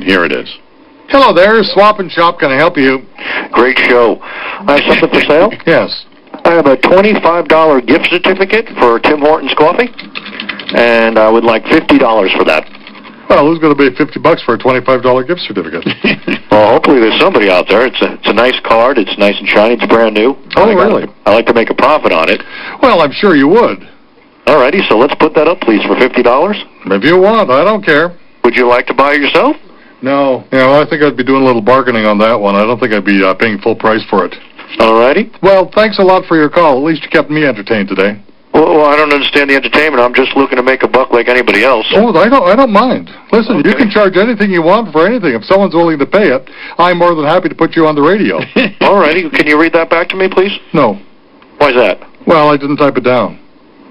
Here it is. Hello there, Swap and Shop. Can I help you? Great show. I have something for sale. Yes. I have a $25 gift certificate for Tim Hortons Coffee, and I would like $50 for that. Well, who's going to pay 50 bucks for a $25 gift certificate? Well, hopefully there's somebody out there. It's a, it's a nice card. It's nice and shiny. It's brand new. Oh, I got- really? I like to make a profit on it. well, I'm sure you would. All righty, so let's put that up, please, for $50. If you want, I don't care. Would you like to buy it yourself? No. You know, I think I'd be doing a little bargaining on that one. I don't think I'd be uh, paying full price for it. All righty. Well, thanks a lot for your call. At least you kept me entertained today. Well, well, I don't understand the entertainment. I'm just looking to make a buck like anybody else. Oh, I don't, I don't mind. Listen, you can charge anything you want for anything. If someone's willing to pay it, I'm more than happy to put you on the radio. All righty. can you read that back to me, please? no. Why's that? Well, I didn't type it down.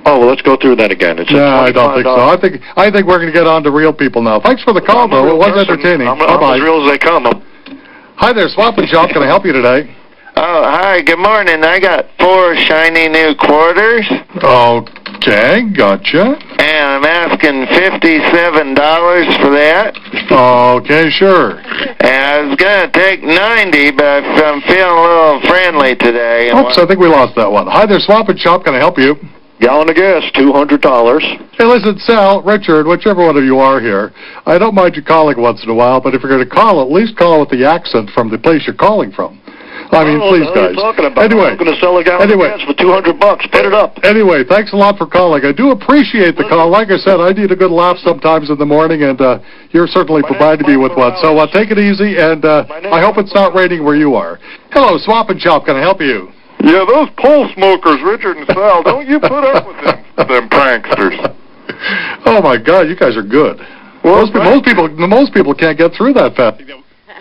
Oh, well, let's go through that again. It's No, I don't think so. I think I think we're going to get on to real people now. Thanks for the call, I'm though. It was person. entertaining. I'm, I'm as real as they come. I'm- Hi there, Swap and Shop. Can I help you today? Oh, hi, good morning. I got four shiny new quarters, Okay, gotcha. and I'm asking $57 for that. Okay, sure. And I was going to take 90 but I'm feeling a little friendly today. Oops, I think we lost that one. Hi there, Swap and Shop. Can I help you? Gallon of gas, $200. Hey, listen, Sal, Richard, whichever one of you are here, I don't mind you calling once in a while, but if you're going to call, at least call with the accent from the place you're calling from. I mean, Oh, please, what guys. you talking about? Anyway, I'm going to sell a gallon anyway. of gas for 200 bucks. Put it up. Anyway, thanks a lot for calling. I do appreciate the call. Like I said, I need a good laugh sometimes in the morning, and uh, you're certainly providing me with one. So uh, take it easy, and uh, I hope it's not raining where you are. Hello, Swap and Shop. Can I help you? Yeah, those pole smokers, Richard and Sal, don't you put up with them, them pranksters. Oh my God, you guys are good. Well, most, pe- most people, most people can't get through that fast.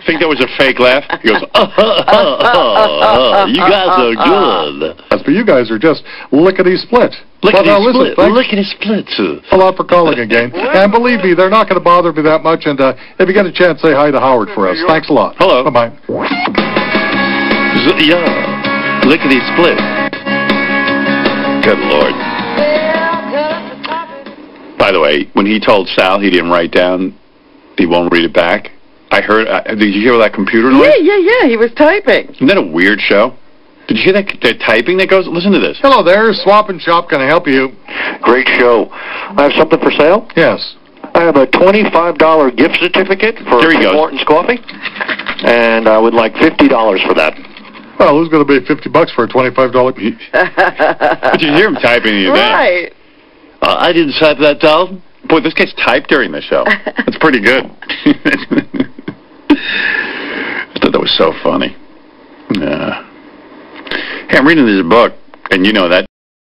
Think that was a fake laugh? He goes, uh, uh, uh, you guys are good. But you guys are just lickety split. Lickety well, now, listen, split. thanks Lickety split. a lot for calling again. and believe me, they're not going to bother me that much. And uh, if you get a chance, say hi to Howard for us. Thanks a lot. Hello. Bye bye. Yeah. Lickety split. Good lord. By the way, when he told Sal he didn't write down, he won't read it back. I heard. Uh, did you hear that computer noise? Yeah, yeah, yeah. He was typing. Isn't that a weird show? Did you hear that the typing that goes? Listen to this. Hello there, Swap and Shop. Can I help you? Great show. I have something for sale. Yes. I have a $25 gift certificate for There he Tim. Hortons Coffee, and I would like $50 for that. Well, who's going to pay 50 bucks for a $25? Did you hear him typing the event? right. Uh, I didn't type that down. Boy, this guy's typed during the show. That's pretty good. I thought that was so funny. Yeah. Hey, I'm reading this book, and you know that